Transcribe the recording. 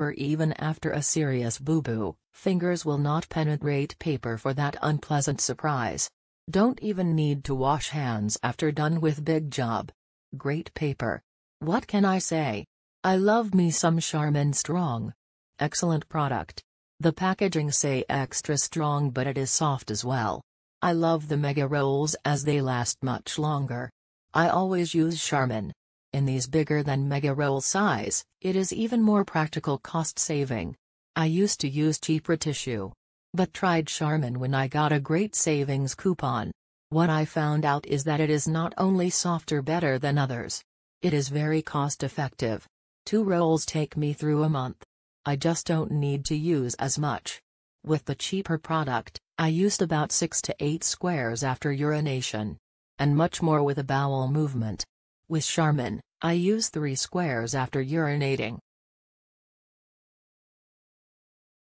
Or even after a serious boo-boo, fingers will not penetrate paper for that unpleasant surprise. Don't even need to wash hands after done with big job. Great paper. What can I say? I love me some Charmin Strong. Excellent product. The packaging say extra strong but it is soft as well. I love the mega rolls as they last much longer. I always use Charmin. In these bigger than mega roll size, it is even more practical cost saving. I used to use cheaper tissue. But tried Charmin when I got a great savings coupon. What I found out is that it is not only softer better than others. It is very cost effective. Two rolls take me through a month. I just don't need to use as much. With the cheaper product, I used about 6 to 8 squares after urination. And much more with a bowel movement. With Charmin, I use 3 squares after urinating.